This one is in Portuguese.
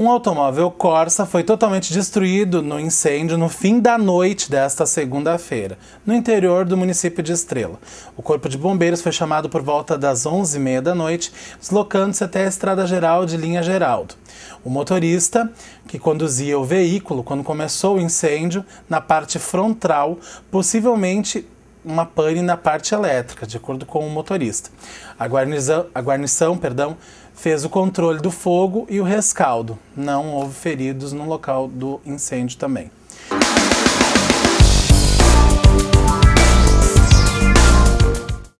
Um automóvel Corsa foi totalmente destruído no incêndio no fim da noite desta segunda-feira, no interior do município de Estrela. O Corpo de Bombeiros foi chamado por volta das 11h30 da noite, deslocando-se até a Estrada Geral de Linha Geraldo. O motorista, que conduzia o veículo quando começou o incêndio, na parte frontal, possivelmente uma pane na parte elétrica, de acordo com o motorista. A guarnição, a guarnição perdão, fez o controle do fogo e o rescaldo. Não houve feridos no local do incêndio também.